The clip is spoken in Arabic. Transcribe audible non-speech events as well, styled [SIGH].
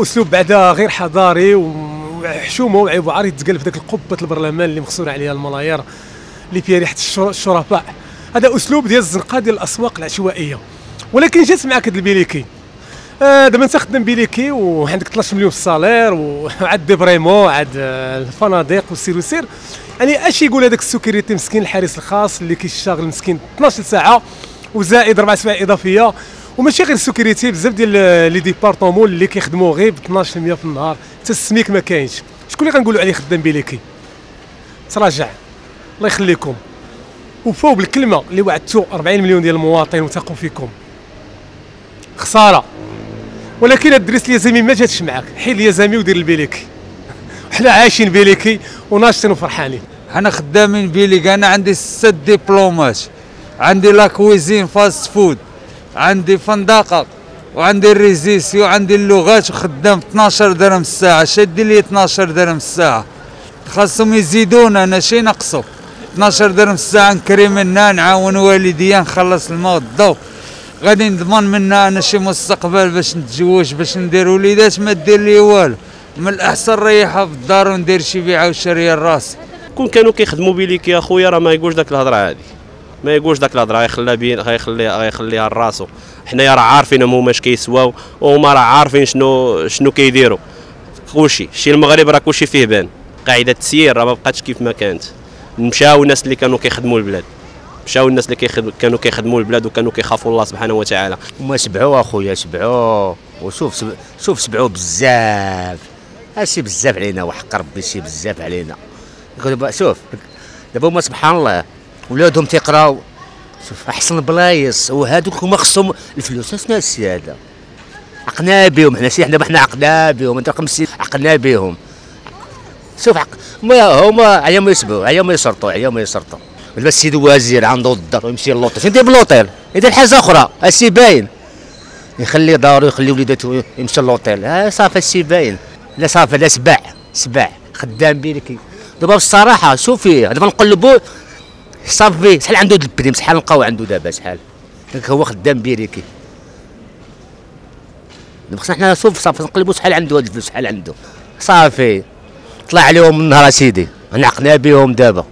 أسلوب بعدا غير حضاري وحشومة وعيب عريض تقال في ذاك القبة البرلمان اللي مخصور عليها الملايير اللي فيها ريحه الشرفاء. هذا أسلوب ديال الزنقة ديال الأسواق العشوائية. ولكن جات معك هذا البيليكي. آه دابا انت خدام بيليكي وعندك 12 مليون في ال salaire وعاد des primes عاد الفنادق والسير وسير. يعني أش يقول هذاك السكرتي مسكين الحارس الخاص اللي كيشتغل مسكين 12 ساعة وزائد أربع سوايع إضافية وماشي غير السكرتي بزاف ديال les départements اللي كيخدموا غير ب 12% في النهار حتى السميك ما كاينش. شكون اللي غنقولوا عليه خدام بيليكي؟ تراجع. الله يخليكم. وفوق بالكلمة اللي وعدتوا 40 مليون ديال المواطنين وثقوا فيكم. خسارة. ولكن الدريس اليزامي ما جاتش معاك. حيد اليزامي ودير البيليكي. [LAUGHS] حنا عايشين بيليكي وناشطين وفرحانين. حنا خدامين بيليكي. أنا عندي ست دبلومات عندي la cuisine fast food عندي فندقه وعندي الريزيسي وعندي اللغات وخدام 12 درهم الساعة شادي لي 12 درهم الساعة. خاصهم يزيدونا أنا شي نقصوا 12 درهم الساعة نكري منها نعاون والديا نخلص الماء والضوء غادي نضمن منها أنا شي مستقبل باش نتزوج باش ندير وليدات ما دير لي والو. من الأحسن ريحها في الدار وندير شي بيعة وشريه لراسي كون كانوا كيخدموا بيليكي يا خويا راه ما يقولش داك الهضرة هذه ما يقولش داك الهضرة غيخليها بين غيخليها غيخليها لراسو. حنايا راه عارفين هما اش كيسواو وهما راه عارفين شنو شنو كيديروا كلشي شي المغرب راه كلشي فيه بان. قاعدة التسيير راه ما بقاتش كيف ما كانت. مشاو الناس اللي كانوا كيخدموا البلاد. مشاو الناس اللي كانوا كيخدموا البلاد وكانوا كيخافوا الله سبحانه وتعالى. هما شبعوا أخويا شبعوا وشوف شب... شوف شبعوا بزاف. هادشي بزاف علينا وحق ربي شي بزاف علينا. شوف دابا هما سبحان الله. ولادهم تيقراو. شوف أحسن بلايص. وهادوك هما خصهم الفلوس. اسمها السي هذا عقنا بهم. حنا سي حنا حنا عقنا بهم. أنت رقم عقنا بهم. شوف عق... ما هما عيا ما يسبوا عيا ما يسرطوا عيا ما يسرطوا. دابا السيد الوزير عنده الدار ويمشي للوطيل يدير بالوطيل يدير حاجة أخرى. السي باين. يخلي دارو يخلي وليداتو يمشي للوطيل ها صافي الشي باين. لا صافي لا شبع شبع خدام بيليكي. دابا بصراحه شوفي دابا نقلبوا صافي. شحال عنده ال prime؟ شحال نلقاو عنده دابا؟ شحال؟ هو خدام بيليكي. دابا خصنا حنا شوف صافي نقلبوا شحال عنده هاد الفلوس شحال عنده. صافي. طلع عليهم النهار سيدي نعقنا بهم دابا.